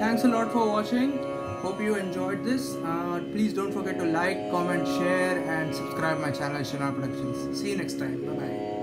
thanks a lot for watching. Hope you enjoyed this. Uh, please don't forget to like comment share and subscribe my channel Shenoy Productions. See you next time. Bye bye